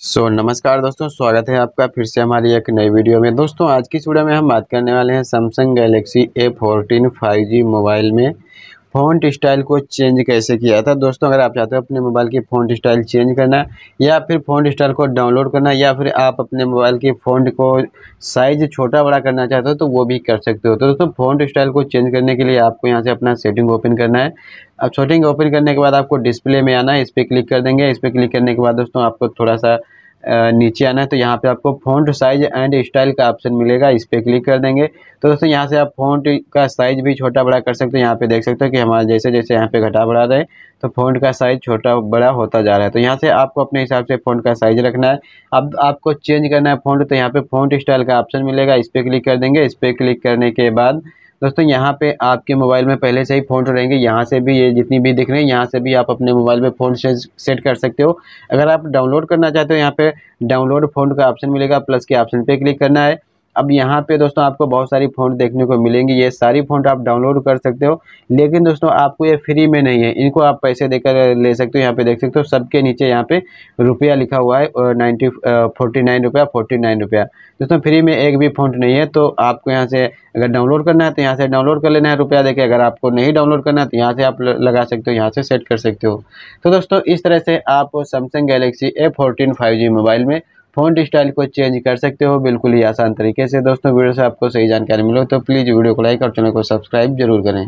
सो so, नमस्कार दोस्तों स्वागत है आपका फिर से हमारी एक नई वीडियो में। दोस्तों आज की वीडियो में हम बात करने वाले हैं Samsung Galaxy A fourteen five G mobile में। फ़ॉन्ट स्टाइल को चेंज कैसे किया था? दोस्तों, अगर आप चाहते हो अपने मोबाइल की फ़ॉन्ट स्टाइल चेंज करना या फिर फ़ॉन्ट स्टाइल को डाउनलोड करना या फिर आप अपने मोबाइल की फ़ॉन्ट को साइज़ छोटा बड़ा करना चाहते हो तो वो भी कर सकते हो। तो दोस्तों फ़ॉन्ट स्टाइल को चेंज करने के लिए आपको यहाँ से अपना सेटिंग ओपन करना है। अब सेटिंग ओपन करने के बाद आपको डिस्प्ले में आना है, इस पर क्लिक कर देंगे। इस पर क्लिक करने के बाद दोस्तों, आपको थोड़ा सा नीचे आना है तो यहाँ पे आपको फ़ॉन्ट साइज़ एंड स्टाइल का ऑप्शन मिलेगा, इस पर क्लिक कर देंगे। तो दोस्तों, यहाँ से आप फ़ॉन्ट का साइज़ भी छोटा बड़ा कर सकते हो। यहाँ पे देख सकते हो कि हमारा जैसे जैसे यहाँ पे घटा बढ़ा रहे तो फ़ॉन्ट का साइज़ छोटा बड़ा होता जा रहा है। तो यहाँ से आपको अपने हिसाब से फ़ॉन्ट का साइज़ रखना है। अब आपको चेंज करना है फ़ॉन्ट तो यहाँ पर फ़ॉन्ट स्टाइल का ऑप्शन मिलेगा, इस पर क्लिक कर देंगे। इस पर क्लिक करने के बाद दोस्तों, यहाँ पे आपके मोबाइल में पहले से ही फ़ोन रहेंगे। यहाँ से भी ये जितनी भी दिख रहे हैं, यहाँ से भी आप अपने मोबाइल में फ़ोन सेट कर सकते हो। अगर आप डाउनलोड करना चाहते हो, यहाँ पे डाउनलोड फ़ोन का ऑप्शन मिलेगा, प्लस के ऑप्शन पे क्लिक करना है। अब यहाँ पे दोस्तों आपको बहुत सारी फ़ोन देखने को मिलेंगी। ये सारी फ़ोन आप डाउनलोड कर सकते हो। लेकिन दोस्तों, आपको ये फ्री में नहीं है। इनको आप पैसे देकर ले सकते हो, यहाँ पे देख सकते हो। सबके नीचे यहाँ पे रुपया लिखा हुआ है नाइन्टी फोर्टी नाइन रुपया, फोर्टी नाइन रुपया। दोस्तों फ्री में एक भी फ़ोन नहीं है तो आपको यहाँ से अगर डाउनलोड करना है तो यहाँ से डाउनलोड कर लेना है रुपया देके। अगर आपको नहीं डाउनलोड करना है तो यहाँ से आप लगा सकते हो, यहाँ से सेट कर सकते हो। तो दोस्तों, इस तरह से आप Samsung Galaxy A fourteen five G mobile में फ़ॉन्ट स्टाइल को चेंज कर सकते हो बिल्कुल ही आसान तरीके से। दोस्तों, वीडियो से आपको सही जानकारी मिलो तो प्लीज़ वीडियो को लाइक और चैनल को सब्सक्राइब ज़रूर करें।